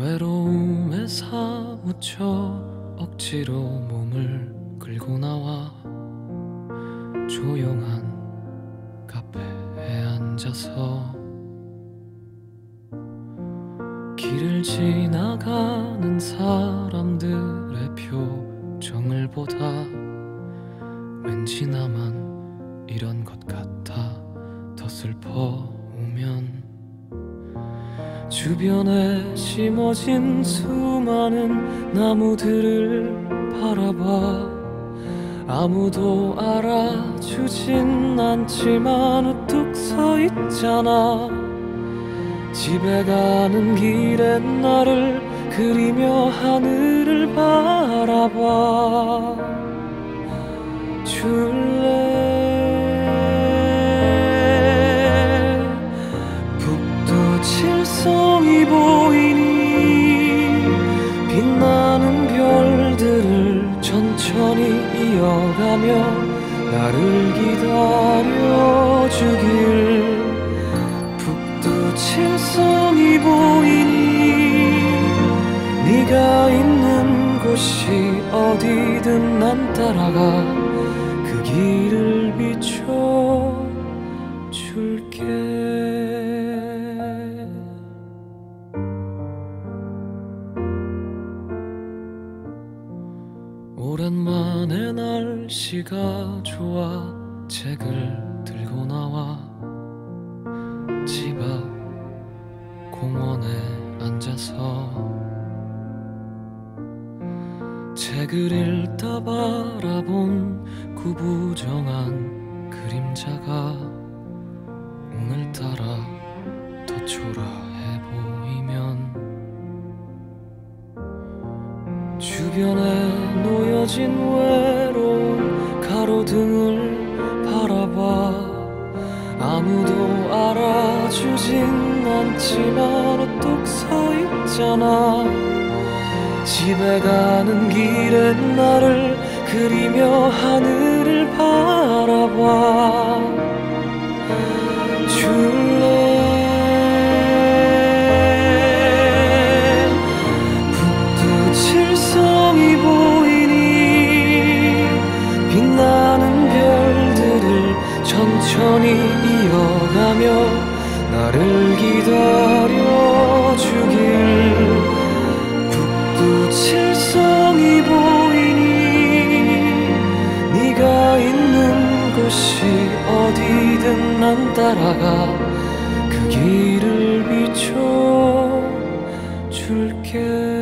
외로움에 사무쳐 억지로 몸을 끌고 나와 조용한 카페에 앉아서 길을 지나가는 사람들의 표정을 보다 왠지 나만 이런 것 같아 더 슬퍼오면 주변에 심어진 수많은 나무들을 바라봐. 아무도 알아주진 않지만 우뚝 서 있잖아. 집에 가는 길에 나를 그리며 하늘을 바라봐 천천히 이어가며 나를 기다려주길. 북두 칠 성이 보이니 네가 있는 곳이 어디든 난 따라가 그 길을 비춰 오랜만에 날씨가 좋아 책을 들고 나와. 집 앞 공원에 앉아서 책을 읽다 바라본 구부정한 그림자가 오늘따라 더 초라해 보이면 주변에 놓여 진 외로운 가로등을 바라봐. 아무도 알아주진 않지만 우뚝 서 있잖아. 집에 가는 길에 나를 그리며 하늘을 바라봐 나를 기다려주길 북두 칠성이 보이니 네가 있는 곳이 어디든 난 따라가 그 길을 비춰줄게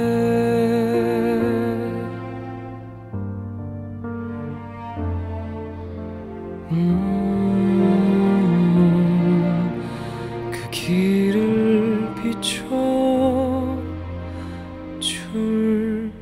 비춰줄게